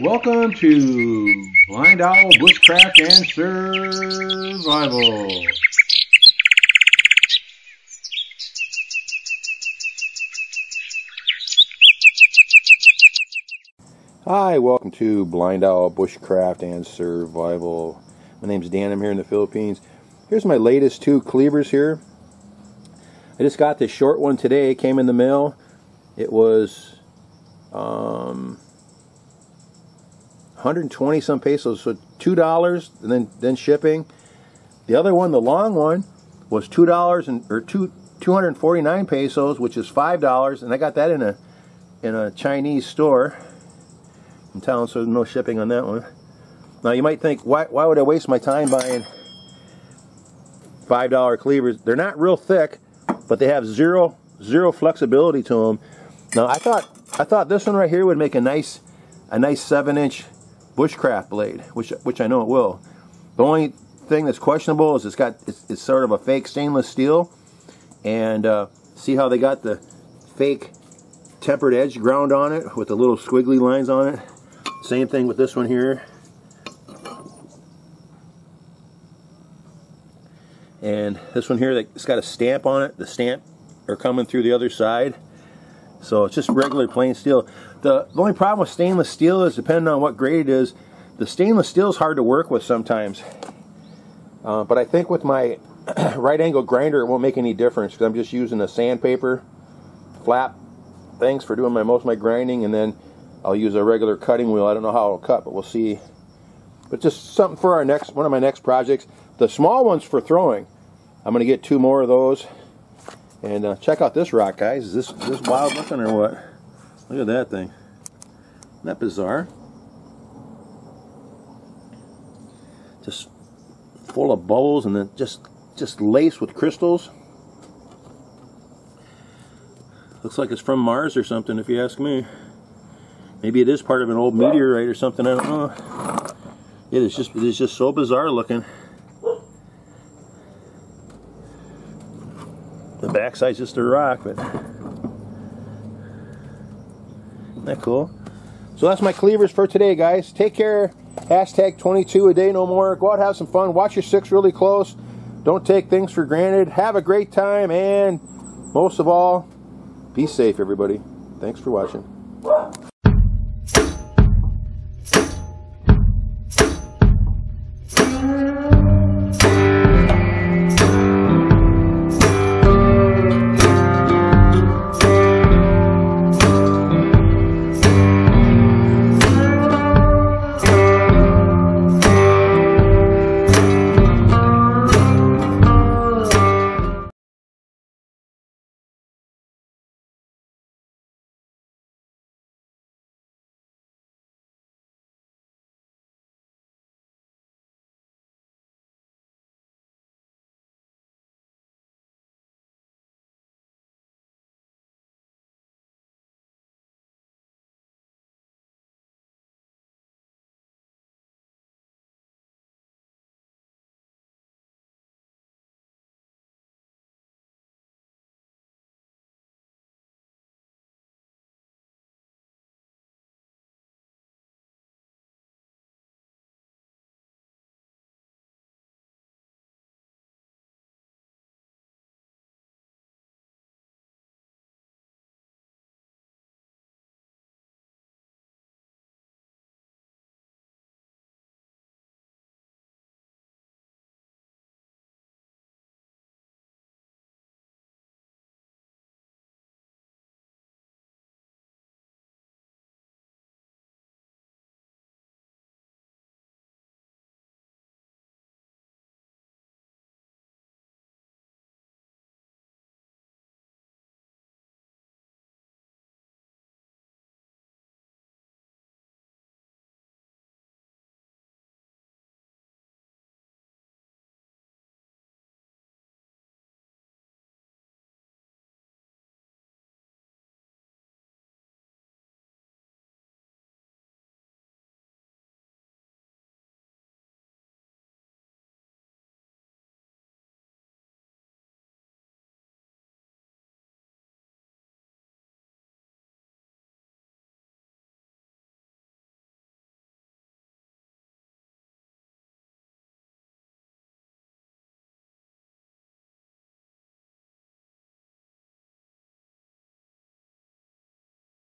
Welcome to Blind Owl Bushcraft and Survival. Hi, welcome to Blind Owl Bushcraft and Survival. My name's Dan, I'm here in the Philippines. Here's my latest two cleavers here. I just got this short one today, it came in the mail. It was um, 120 some pesos, so $2 and then, then shipping. The other one, the long one, was $2 and, or two, 249 pesos, which is $5, and I got that in a in a Chinese store in town, so no shipping on that one. Now you might think, why, why would I waste my time buying $5 cleavers? They're not real thick, but they have zero zero flexibility to them. Now I thought I thought this one right here would make a nice a nice seven inch bushcraft blade, which which I know it will. The only thing that's questionable is it's got it's, it's sort of a fake stainless steel, and uh, see how they got the fake tempered edge ground on it with the little squiggly lines on it. Same thing with this one here. And this one here, that it's got a stamp on it. The stamp are coming through the other side. So it's just regular plain steel. The, the only problem with stainless steel is depending on what grade it is, the stainless steel is hard to work with sometimes. Uh, but I think with my right angle grinder it won't make any difference because I'm just using a sandpaper flap things for doing my most of my grinding and then I'll use a regular cutting wheel. I don't know how it'll cut, but we'll see. But just something for our next one of my next projects. The small ones for throwing. I'm going to get two more of those. And uh, check out this rock, guys. Is this, this wild looking or what? Look at that thing. Isn't that bizarre? Just full of bubbles and then just just laced with crystals. Looks like it's from Mars or something, if you ask me. Maybe it is part of an old meteorite or something. I don't know. It is just it is just so bizarre looking. Backside's just a rock, but isn't that cool? So that's my cleavers for today, guys. Take care. Hashtag 22 a day no more. Go out have some fun. Watch your six really close. Don't take things for granted. Have a great time, and most of all, be safe, everybody. Thanks for watching.